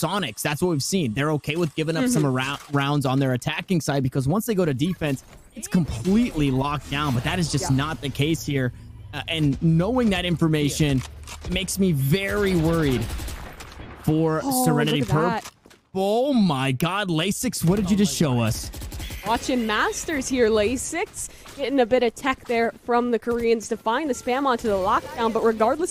Sonics. That's what we've seen. They're okay with giving up some mm-hmm. rounds on their attacking side because once they go to defense, it's completely locked down. But that is just Yeah. not the case here. Uh, and knowing that information makes me very worried for Oh, Serenity Purple. Oh my God, Laysix, what did you oh just show us? Watching Masters here, Laysix getting a bit of tech there from the Koreans to find the spam onto the lockdown, but regardless